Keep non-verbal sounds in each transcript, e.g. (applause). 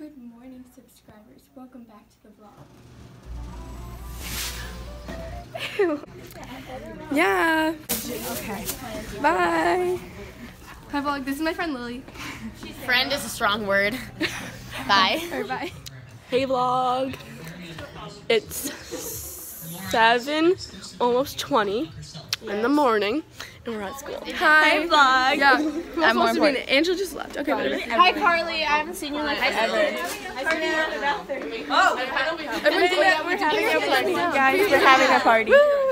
Good morning, subscribers. Welcome back to the vlog. (laughs) yeah. Okay. Bye. Hi, vlog. This is my friend Lily. Friend is a strong word. Bye. (laughs) Or bye. Hey vlog. It's seven, almost twenty in the morning, and we're at school. Hi, vlog. Yeah. (laughs) Who I'm more else wants to be in important. Angela just left. Okay, whatever. Hi Carly, I haven't seen you in like forever. Guys, we're having a party. I'm doing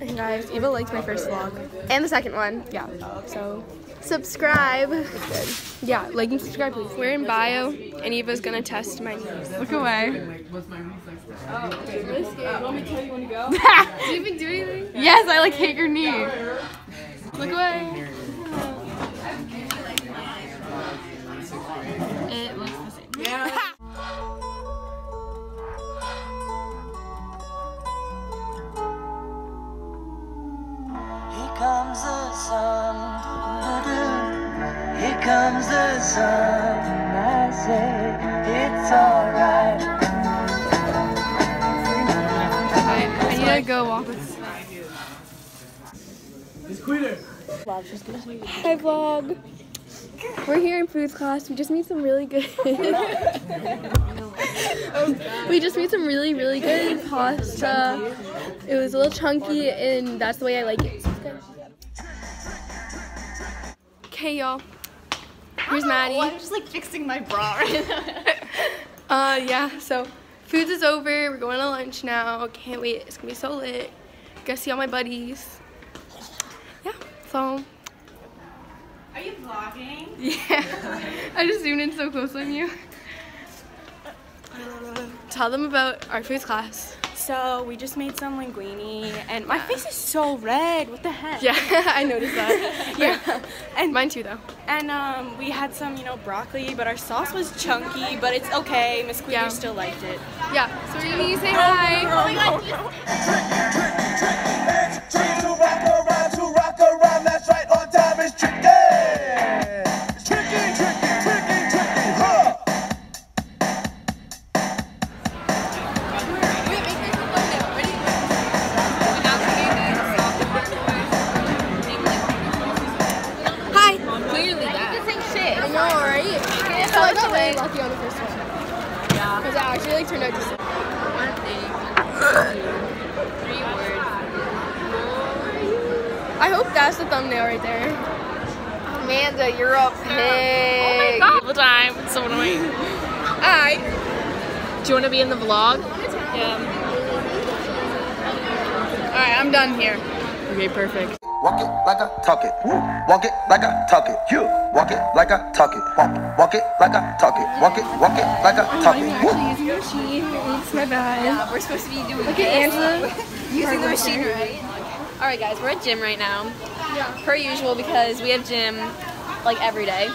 And guys, Eva liked my first vlog. And the second one. Yeah, so Subscribe. yeah, like and subscribe please. We're in bio, and Eva's gonna test my knees. Look away. Oh, okay, really scared. Want me to tell you when to go? do you even do anything? Yes, I like hate your knee. Look away. To go walk with. Hi vlog. We're here in foods class. We just made some really good. (laughs) we just made some really really good pasta. It was a little chunky, and that's the way I like it. Okay, y'all. Here's Maddie. I'm just like fixing my bra right now. (laughs) Uh, yeah, so foods is over. We're going to lunch now. Can't wait. It's gonna be so lit. Gonna see all my buddies. Yeah, so. Are you vlogging? Yeah. (laughs) I just zoomed in so close on you. (laughs) Tell them about our foods class. So we just made some linguine, and my face is so red. What the heck? Yeah, (laughs) I noticed that. (laughs) Yeah. And Mine too, though. and um, we had some, you know, broccoli, but our sauce was chunky. But it's okay. Miss Queenie Yeah. still liked it. Yeah, so we're gonna say hi. To (laughs) Amanda, you're a pig. All the time. It's so annoying. Alright. Do you want to be in the vlog? Yeah. All right, I'm done here. Okay, perfect. Walk it like I talk it. Walk it like I talk it. You walk it like I talk it. Walk, walk it like I talk it. Walk it, walk it like I talk I'm it. actually using the machine. It's my bad. Yeah, We're supposed to be doing Look at Angela. (laughs) using the machine, right? All right, guys, we're at gym right now, per usual, because we have gym like every day.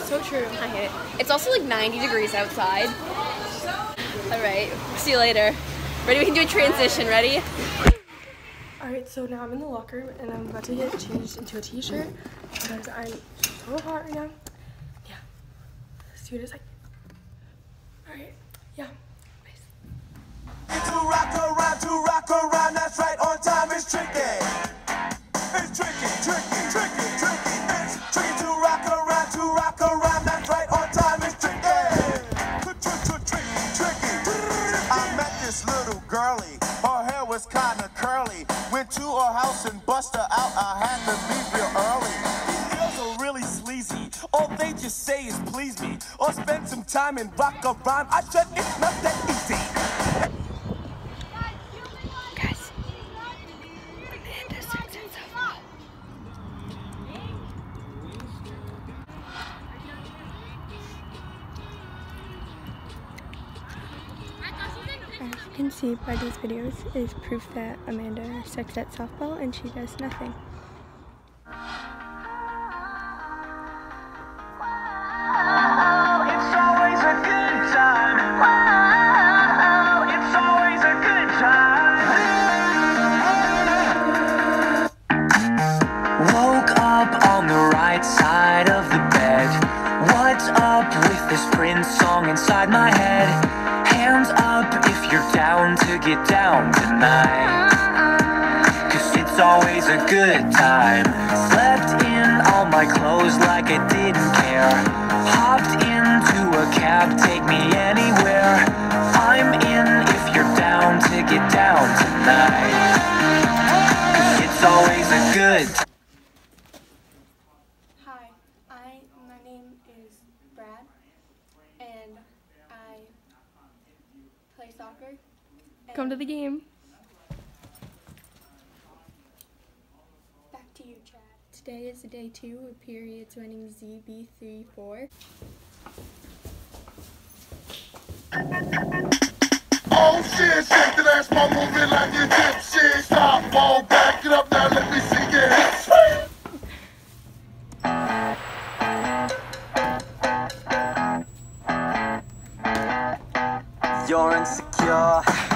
So true. I hate it. It's also like 90 degrees outside. All right, see you later. Ready? We can do a transition. Ready? Alright, so now I'm in the locker room and I'm about to get changed into a t-shirt because I'm so hot right now. Yeah. Let's do it as I Alright, yeah. Nice. To rock around, to rock around, that's right, on time is tricky. It's tricky, tricky, tricky, tricky. It's tricky to rock around, to rock around, that's right, time is tricky. Tricky, tricky. I met this little girlie, her hair was kinda curly. Went to her house and bust her out, I had to leave real early. Girls are really sleazy, all they just say is please me. Or spend some time and rock around, I said it's not that easy. Can see by these videos is proof that Amanda sucks at softball and she does nothing. Get down tonight. Cause it's always a good time. Slept in all my clothes like I didn't care. Hopped into a cab, take me anywhere. Come to the game. Back to you, Chad. Today is day two of periods running ZB34. Oh shit, shake that ass, mom, move it like you dipshit. Stop, fall back, it up now, let me see your hips. You're insecure,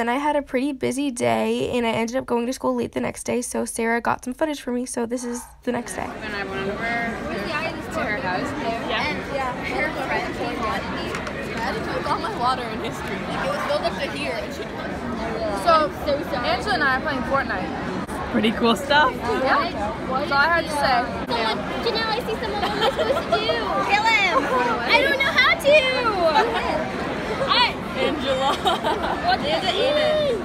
Then I had a pretty busy day and I ended up going to school late the next day, so Sarah got some footage for me, so this is the next day. And I went over to her house. Yeah. And her friend came on me. With all my water in history. Like It was filled up to here. And she So, Angela and I are playing Fortnite. Pretty cool stuff. Yeah. That's all I had to say. Someone, Janelle, I see someone. What am I supposed to do? Kill him. I don't know how to. I, Angela. What is it?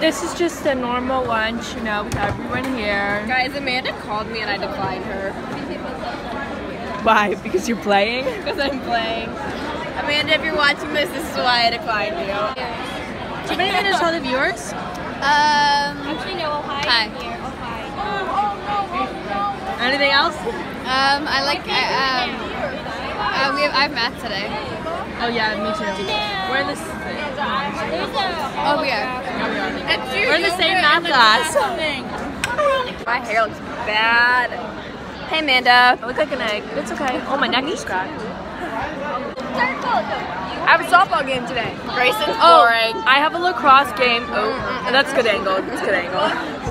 This is just a normal lunch, you know, with everyone here. Guys, Amanda called me and I declined her. Why? Because you're playing? Because I'm playing. Amanda, if you're watching this, this is why I declined you. Do you have anything to tell the viewers? Um, Actually, no. Oh, hi. Hi. Here. Oh, hi. Anything else? um, I like, I, um, uh, we have, I have math today. Oh yeah, me too. We're in the, s- There's a. Oh, yeah. we're in the same math class. My hair looks bad. Hey, Amanda. I look like an egg, it's okay. Oh, my neck is cracked. I have a softball game today. Grayson's Oh, boring. I have a lacrosse game. Oh, that's good angle. That's good angle.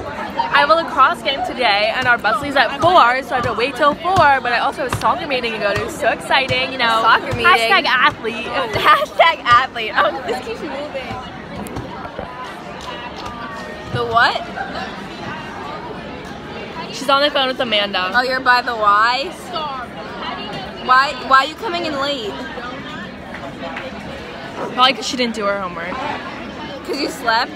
I have a lacrosse game today, and our bus leaves at 4, so I have to wait till 4, but I also have a soccer meeting to go to. So exciting, you know. Soccer meeting. Hashtag athlete. (laughs) Hashtag athlete. Oh, this keeps moving. The what? She's on the phone with Amanda. Oh, you're by the Y? Why, why are you coming in late? Probably because she didn't do her homework. Because you slept?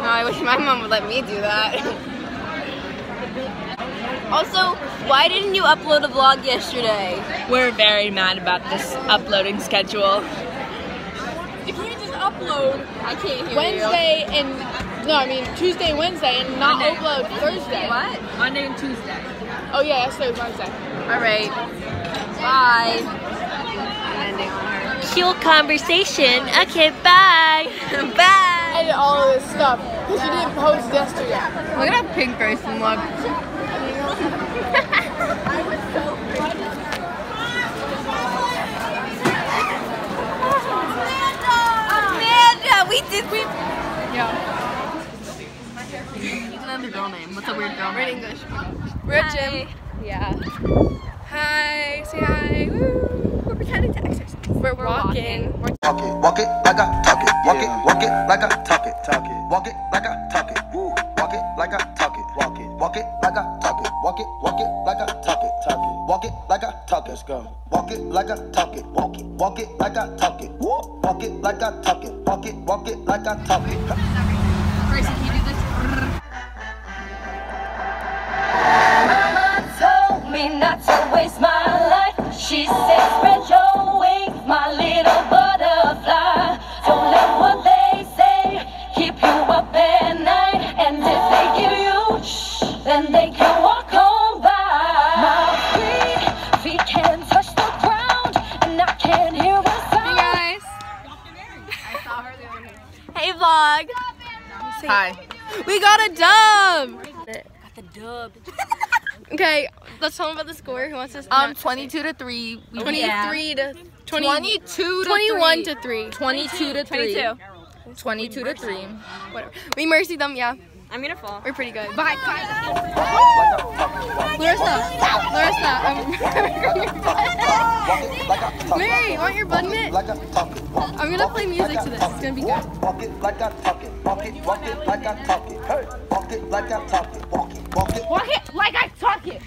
No, I wish my mom would let me do that. also, why didn't you upload a vlog yesterday? We're very mad about this uploading schedule. You can't just upload I can't hear Wednesday and no, I mean Tuesday, and Wednesday, and not Monday. upload Thursday. What? Monday and Tuesday. Oh yeah, yesterday was Wednesday. Alright. Bye. I'm ending on her. Cute conversation. Okay, bye. (laughs) Bye. Edit all of this stuff because you didn't post yesterday. Look at that pink person look. Amanda, we did we Another girl name. What's a weird girl name? English. We're at gym. Yeah. Hi, say hi. Woo. We're pretending to exercise. We're, walking. Walk it, walk it like I talk it. Woo. Walk it like I talk it. Walk it. Walk it like I talk it. Walk it. Walk it like I talk it. Talk it. Walk it like I talk it. Let's go. Walk it like I talk it. Walk it. Walk it like I talk it. Woo. Walk it like I talk it. Walk it. Walk it like I talk it. Mama told me not to waste my life. She said. Hi. We got a dub. Got the dub. (laughs) okay, let's tell them about the score. Who wants to? Um, 22 to 3. We 23 to 20, 22 to 21 3. to 3. 22 to 3. 22. 22 to 3. Whatever. We mercy them, yeah. I'm gonna fall. We're pretty good. Like I talk it, Larissa, Larissa, um, (laughs) walk it like I talk it. Mary, want your bun mitt? I talk it. Walk it, I'm gonna play music to this. It's gonna be good. Walk it like I talk it. Walk it, walk it like I talk it. Hey, walk it like I talk it. Walk it, walk it. Walk it like I talk it.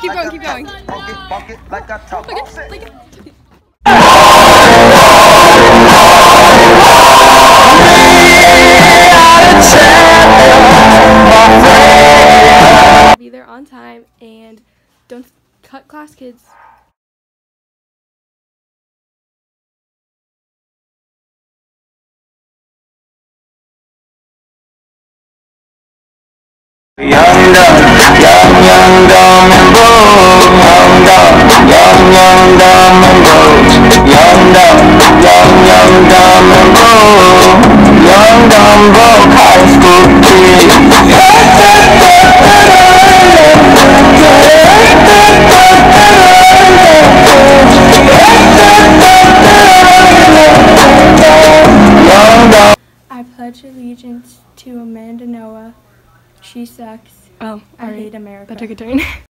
Keep going, keep going. Walk it, walk it like I talk it. Be there on time and don't cut class, kids. Young, dumb, young, young, dumb and broke. Young, dumb, young, young, dumb and broke. Young, dumb, young, young, dumb and broke. Young, dumb, broke high school She sucks. Oh, I hate America. That took a turn. (laughs)